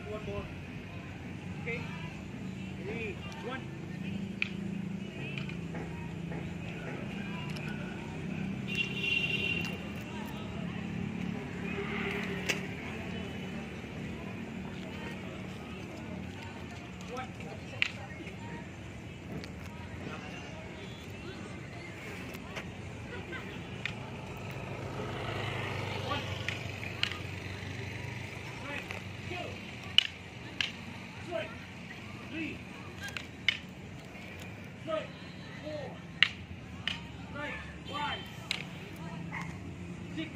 take one more. Okay? Three, one. six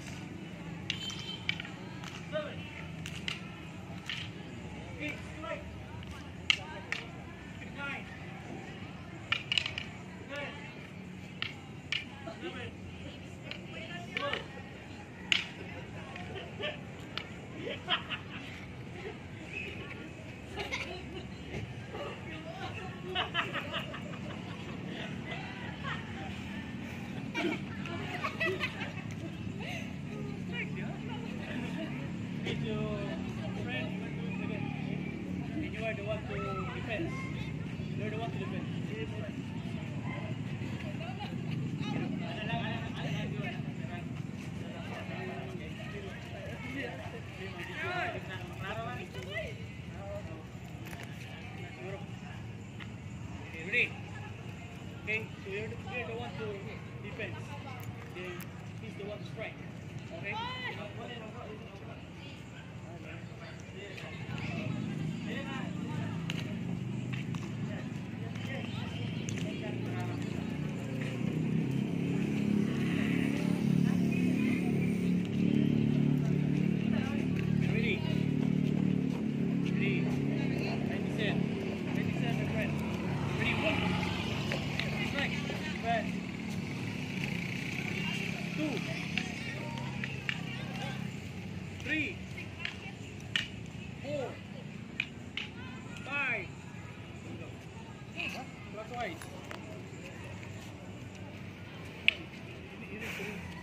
beautiful.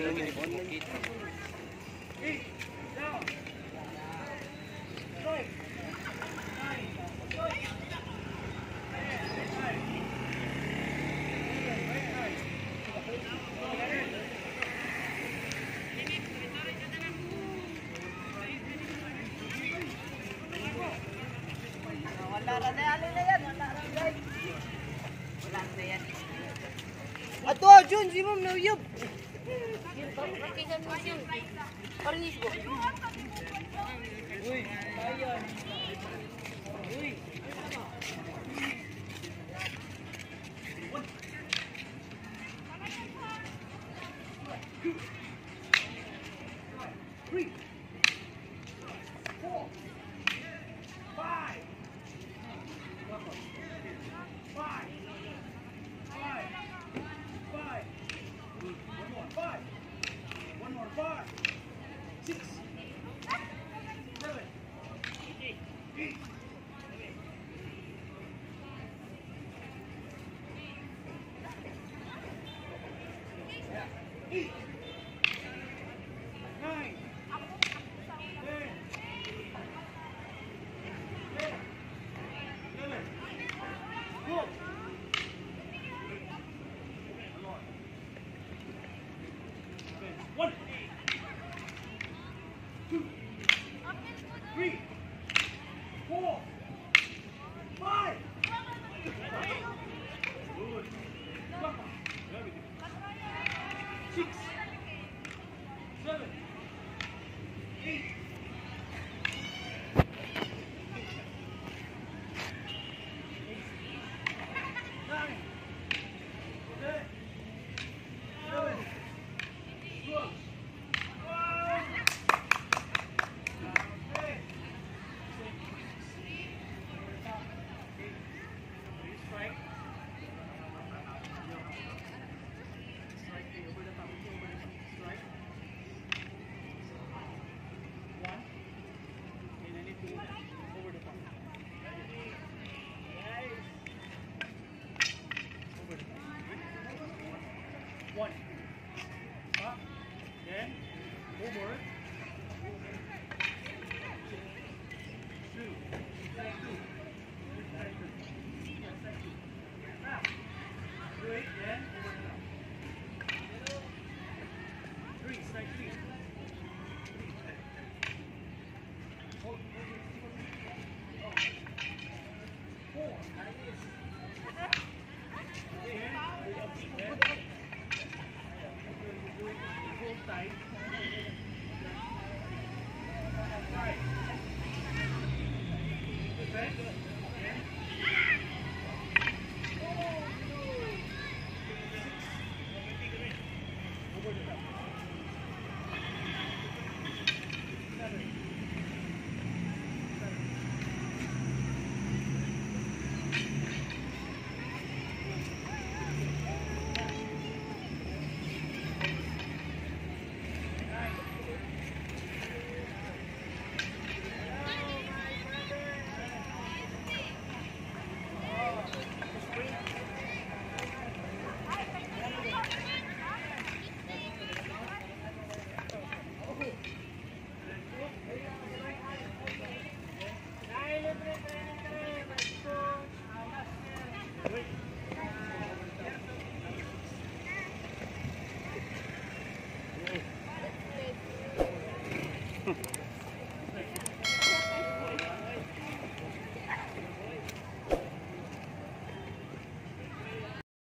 Paul. Location mo yun. Orange. Uy, ayan. Hey! One more.